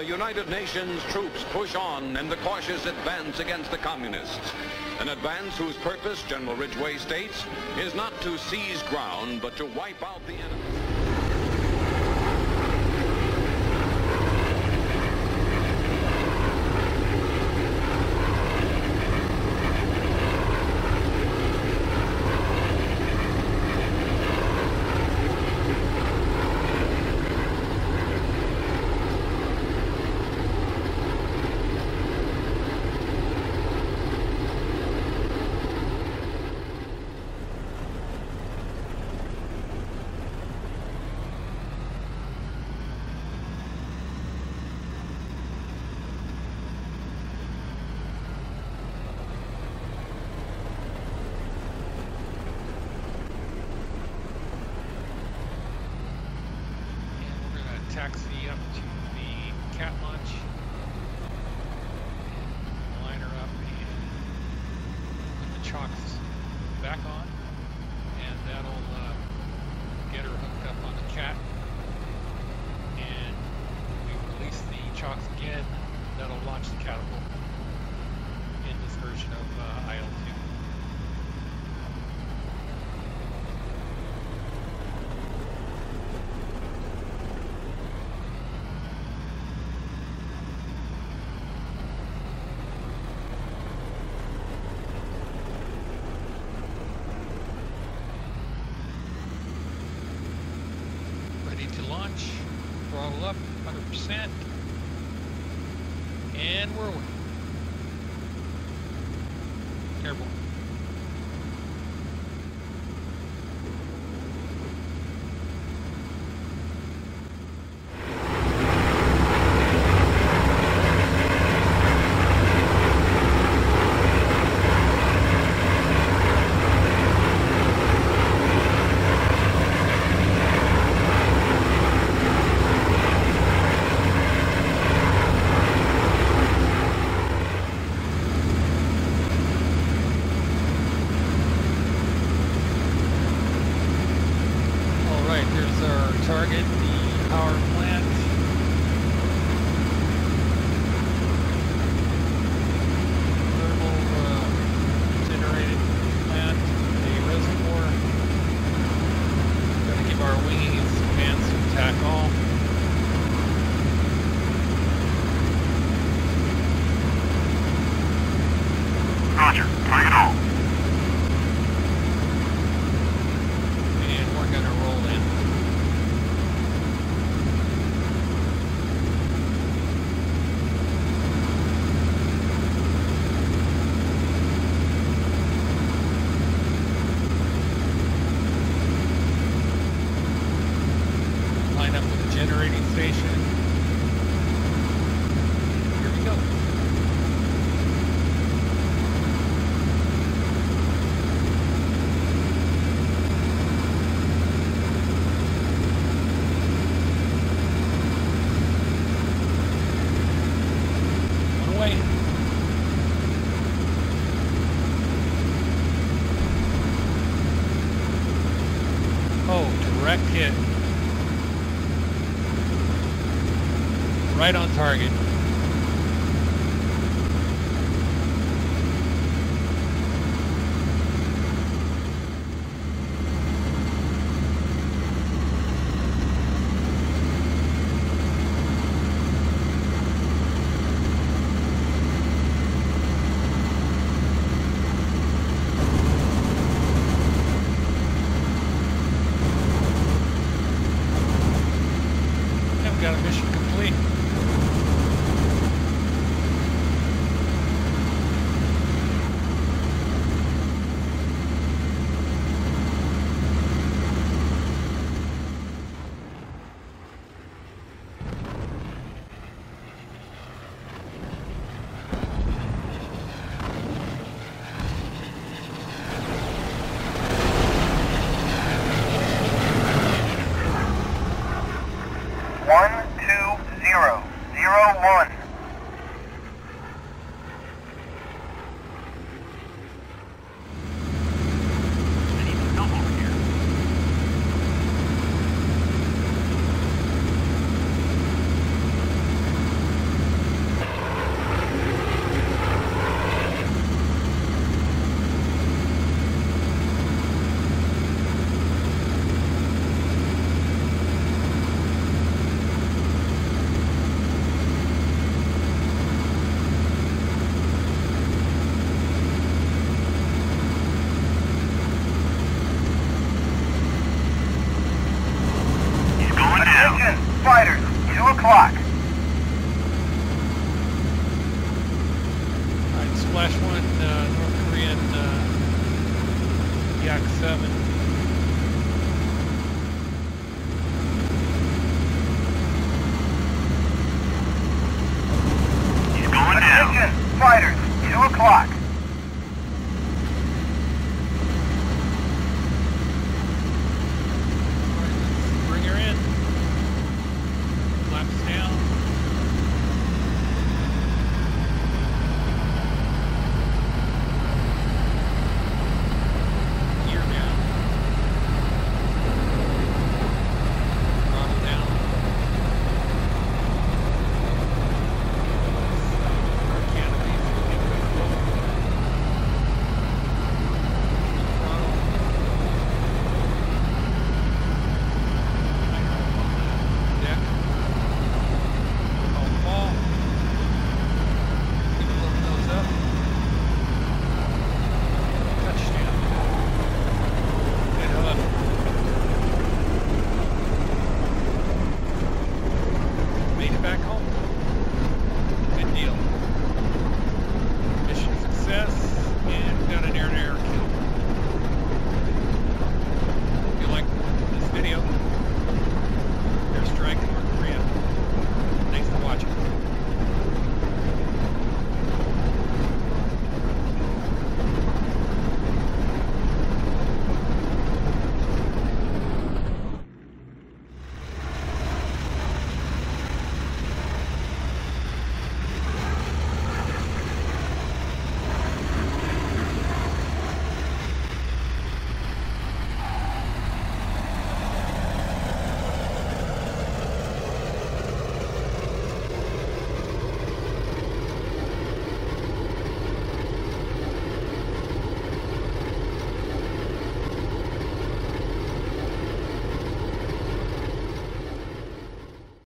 the United Nations troops push on in the cautious advance against the communists. An advance whose purpose, General Ridgway states, is not to seize ground, but to wipe out the enemy. that much. Line her up and put the chocks back on, and that'll uh, get her hooked up on the cat. And we release the chocks again, that'll launch the catapult in this version of uh, IL-2. percent. And we're away. Airborne. right on target. zero one. Slash one uh, North Korean uh, Yak 7. He's going down. Fighters, 2 o'clock. back home.